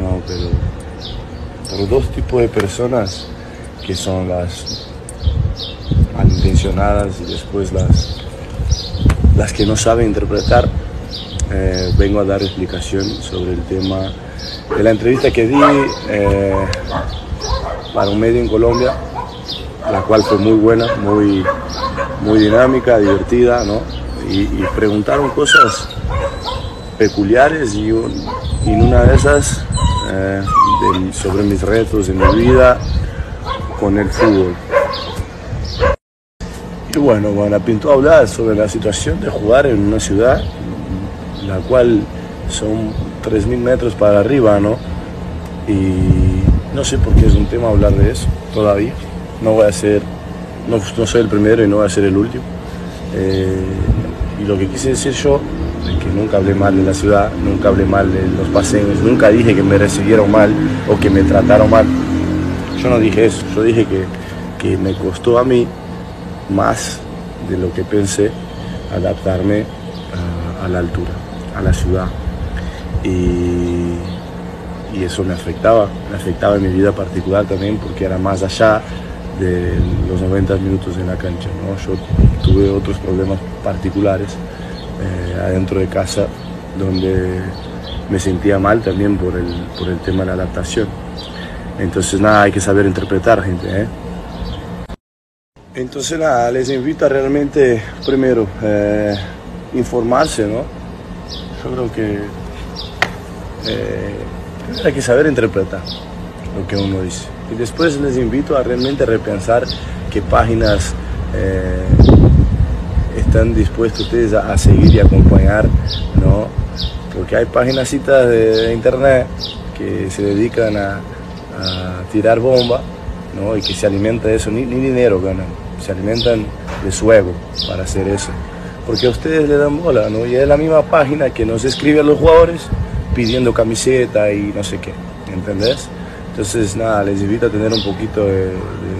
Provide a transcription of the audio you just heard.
no, pero, dos tipos de personas que son las malintencionadas y después las, las que no saben interpretar. Eh, vengo a dar explicación sobre el tema de la entrevista que di eh, para un medio en Colombia, la cual fue muy buena, muy, muy dinámica, divertida, ¿no? Y, y preguntaron cosas peculiares y, un- y en una de esas eh, sobre mis retos en mi vida con el fútbol. Y bueno, a hablar sobre la situación de jugar en una ciudad, la cual son 3.000 metros para arriba, ¿no? Y no sé por qué es un tema hablar de eso todavía. No voy a ser, no, no soy el primero y no voy a ser el último. Eh, y lo que quise decir yo que nunca hablé mal de la ciudad, nunca hablé mal de los paseos, nunca dije que me recibieron mal o que me trataron mal. Yo no dije eso, yo dije que, que me costó a mí más de lo que pensé adaptarme a, a la altura, a la ciudad. Y, y eso me afectaba, me afectaba en mi vida particular también porque era más allá de los 90 minutos en la cancha. ¿no? Yo tuve otros problemas particulares eh, adentro de casa donde me sentía mal también por el, por el tema de la adaptación. Entonces nada, hay que saber interpretar gente. ¿eh? Entonces nada, les invito a realmente, primero, eh, informarse, ¿no? Yo creo que eh, hay que saber interpretar lo que uno dice. Y después les invito a realmente repensar qué páginas eh, están dispuestos ustedes a, seguir y acompañar, ¿no? Porque hay páginas de, de internet que se dedican a, a tirar bomba, ¿no? Y que se alimenta de eso, ni, ni dinero ganan, se alimentan de su ego para hacer eso. Porque a ustedes le dan bola, ¿no? Y es la misma página que nos escribe a los jugadores pidiendo camiseta y no sé qué, ¿entendés? Entonces, nada, les invito a tener un poquito de, de